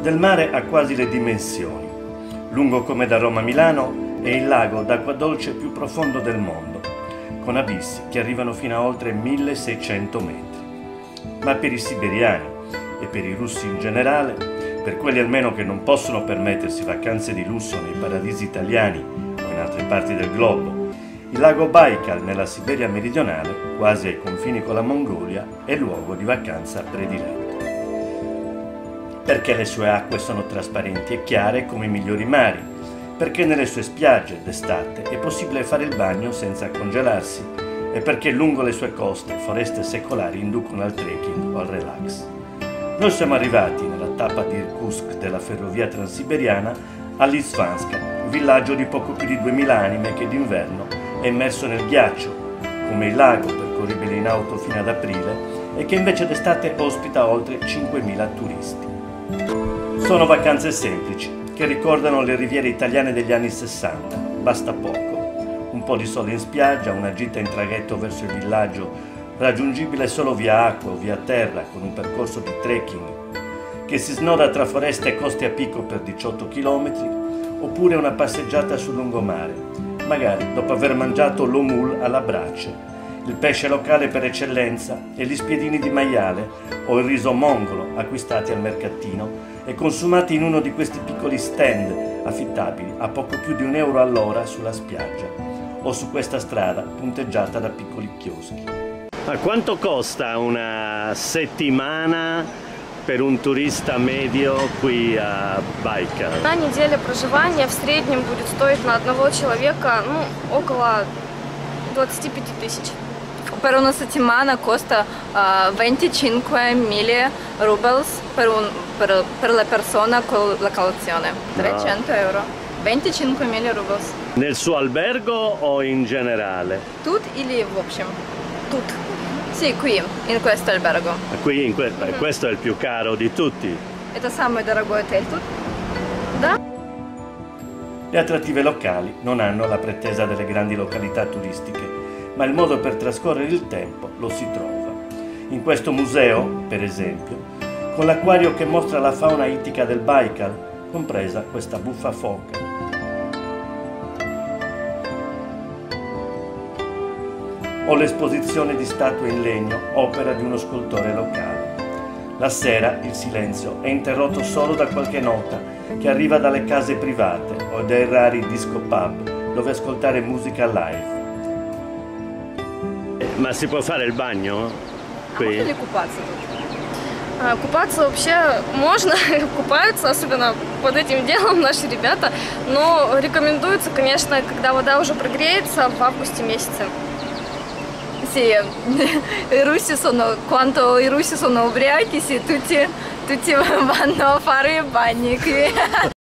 Del mare ha quasi le dimensioni. Lungo come da Roma a Milano è il lago d'acqua dolce più profondo del mondo, con abissi che arrivano fino a oltre 1600 metri. Ma per i siberiani e per i russi in generale, per quelli almeno che non possono permettersi vacanze di lusso nei paradisi italiani o in altre parti del globo, il lago Baikal nella Siberia meridionale, quasi ai confini con la Mongolia, è luogo di vacanza prediletto perché le sue acque sono trasparenti e chiare come i migliori mari, perché nelle sue spiagge d'estate è possibile fare il bagno senza congelarsi e perché lungo le sue coste foreste secolari inducono al trekking o al relax. Noi siamo arrivati nella tappa di Irkutsk della ferrovia transiberiana all'Isvanska, villaggio di poco più di 2000 anime che d'inverno è immerso nel ghiaccio, come il lago percorribile in auto fino ad aprile e che invece d'estate ospita oltre 5.000 turisti. Sono vacanze semplici che ricordano le riviere italiane degli anni 60, basta poco. Un po' di sole in spiaggia, una gita in traghetto verso il villaggio, raggiungibile solo via acqua o via terra con un percorso di trekking che si snoda tra foreste e coste a picco per 18 km, oppure una passeggiata sul lungomare, magari dopo aver mangiato l'omul alla brace, il pesce locale per eccellenza e gli spiedini di maiale o il riso mongolo acquistati al mercatino e consumati in uno di questi piccoli stand affittabili a poco più di un euro all'ora sulla spiaggia o su questa strada punteggiata da piccoli chioschi. Ma quanto costa una settimana per un туриста medio qui a Байкал? На неделе проживания в среднем будет стоить на одного человека ну, около 25 тысяч. Per una settimana costa uh, 25.000 rubles per, un, per, per la persona con la colazione. 300 euro. 25.000 rubles. Nel suo albergo o in generale? Тут или в общем? Тут. Sì, qui, in questo albergo. Qui in que mm-hmm. questo è il più caro di tutti. Это самый дорогой отель тут. Да? Le attrattive locali non hanno la pretesa delle grandi località turistiche ma il modo per trascorrere il tempo lo si trova. In questo museo, per esempio, con l'acquario che mostra la fauna ittica del Baikal, compresa questa buffa foca. O l'esposizione di statue in legno, opera di uno scultore locale. La sera il silenzio è interrotto solo da qualche nota che arriva dalle case private o dai rari disco pub dove ascoltare musica live ma si può fare il bagno? Qui? А можно ли купаться тут? Купаться вообще можно, купаются, особенно под этим делом наши ребята, но рекомендуется, конечно, когда вода уже прогреется в августе месяце. Sì, i russi sono, quando i russi sono ubriachi, sì, tutti, tutti vanno a fare i bagni qui.